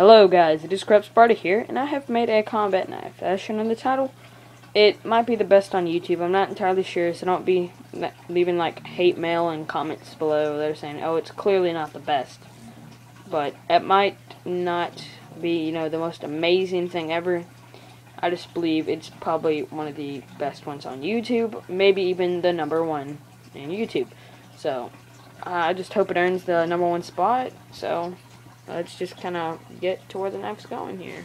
Hello guys, it is Crep Sparta here, and I have made a combat knife. As shown in the title, it might be the best on YouTube. I'm not entirely sure, so don't be leaving like hate mail and comments below. They're saying, oh, it's clearly not the best. But it might not be, you know, the most amazing thing ever. I just believe it's probably one of the best ones on YouTube, maybe even the number one in YouTube. So, I just hope it earns the number one spot. So, let's just kind of get to where the knife's going here.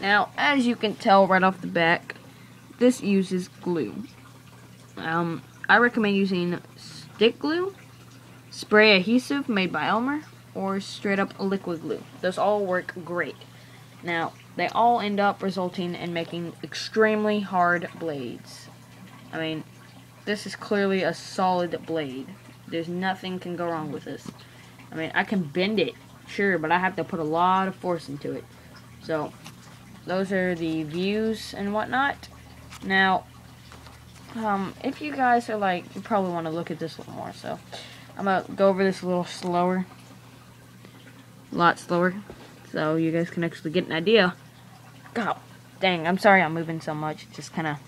Now, as you can tell right off the back, this uses glue. Um, I recommend using stick glue, spray adhesive made by Elmer, or straight up liquid glue. Those all work great. Now, they all end up resulting in making extremely hard blades. I mean, this is clearly a solid blade. There's nothing can go wrong with this. I mean, I can bend it, sure, but I have to put a lot of force into it. So, those are the views and whatnot. Now, um, if you guys are like, you probably want to look at this a little more, so I'm going to go over this a little slower. A lot slower, so you guys can actually get an idea. God, dang, I'm sorry I'm moving so much. Just kind of,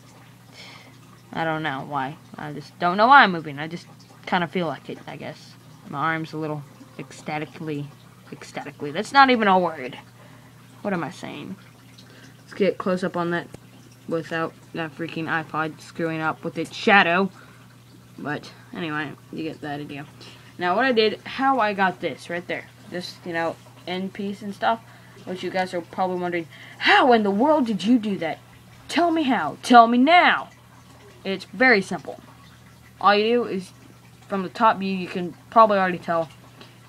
I don't know why. I just don't know why I'm moving. I just kind of feel like it, I guess. My arm's a little ecstatically, ecstatically. That's not even a word. What am I saying? Let's get close up on that without that freaking iPod screwing up with its shadow. But anyway, you get that idea. Now what I did, how I got this right there. This, you know, end piece and stuff. Which you guys are probably wondering, how in the world did you do that? Tell me how. Tell me now. It's very simple. All you do is, from the top view, you can probably already tell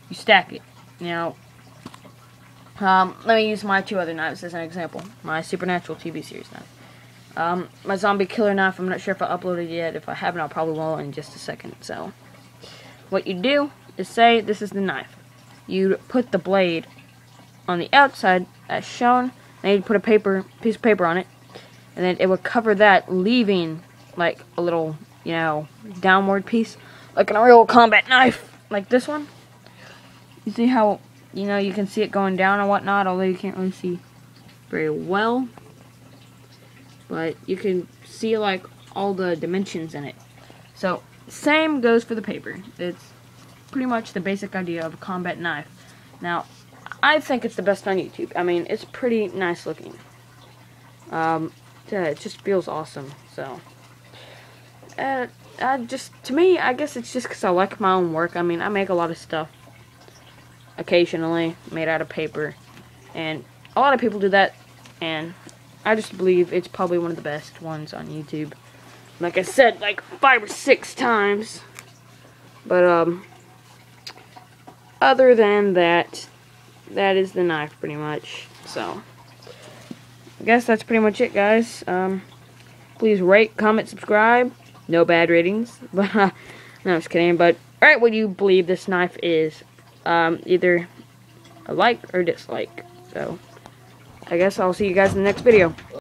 you stack it. Now, um, let me use my two other knives as an example. My Supernatural TV series knife. Um, my Zombie Killer knife, I'm not sure if I uploaded it yet. If I haven't, I'll probably will in just a second. So, what you do is say this is the knife. You put the blade on the outside as shown, and you put a paper piece of paper on it, and then it would cover that, leaving like a little, you know, downward piece, like a real combat knife, like this one. You see how, you know, you can see it going down and whatnot, although you can't really see very well. But you can see, like, all the dimensions in it. So, same goes for the paper. It's pretty much the basic idea of a combat knife. Now, I think it's the best on YouTube. I mean, it's pretty nice looking. Um, it just feels awesome, so. Uh, I just, to me, I guess it's just because I like my own work. I mean, I make a lot of stuff occasionally made out of paper. And a lot of people do that, and I just believe it's probably one of the best ones on YouTube. Like I said, like five or six times. But, um, other than that, that is the knife pretty much. So, I guess that's pretty much it, guys. Um, please rate, comment, subscribe. No bad ratings. But, uh, no, I'm just kidding. But, alright, what do you believe this knife is? Um, either a like or dislike. So, I guess I'll see you guys in the next video.